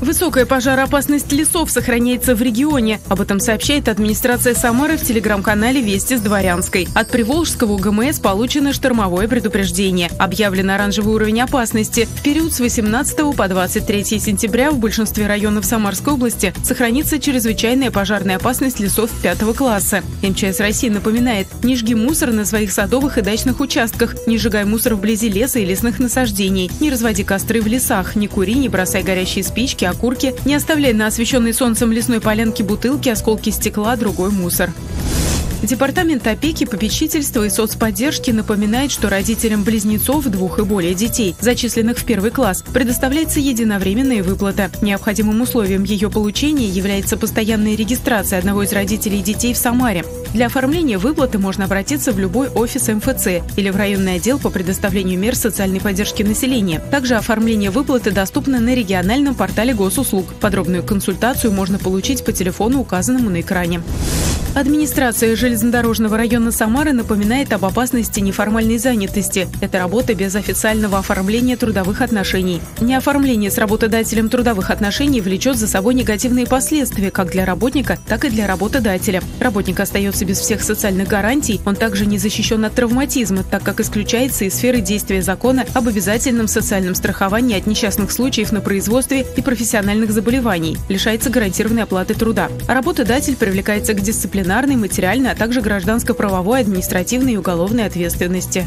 Высокая пожароопасность лесов сохраняется в регионе. Об этом сообщает администрация Самары в телеграм-канале «Вести с Дворянской». От Приволжского УГМС получено штормовое предупреждение. Объявлен оранжевый уровень опасности. В период с 18 по 23 сентября в большинстве районов Самарской области сохранится чрезвычайная пожарная опасность лесов 5 класса. МЧС России напоминает, не жги мусор на своих садовых и дачных участках, не сжигай мусор вблизи леса и лесных насаждений, не разводи костры в лесах, не кури, не бросай горящие спички, окурки, не оставляй на освещенной солнцем лесной полянке бутылки, осколки стекла, другой мусор. Департамент опеки, попечительства и соцподдержки напоминает, что родителям близнецов двух и более детей, зачисленных в первый класс, предоставляется единовременная выплата. Необходимым условием ее получения является постоянная регистрация одного из родителей детей в Самаре. Для оформления выплаты можно обратиться в любой офис МФЦ или в районный отдел по предоставлению мер социальной поддержки населения. Также оформление выплаты доступно на региональном портале госуслуг. Подробную консультацию можно получить по телефону, указанному на экране. Администрация железнодорожного района Самары напоминает об опасности неформальной занятости. Это работа без официального оформления трудовых отношений. Неоформление с работодателем трудовых отношений влечет за собой негативные последствия как для работника, так и для работодателя. Работник остается без всех социальных гарантий, он также не защищен от травматизма, так как исключается из сферы действия закона об обязательном социальном страховании от несчастных случаев на производстве и профессиональных заболеваний, лишается гарантированной оплаты труда. Работодатель привлекается к дисциплинарной дисциплинарной, материальной, а также гражданско-правовой, административной и уголовной ответственности.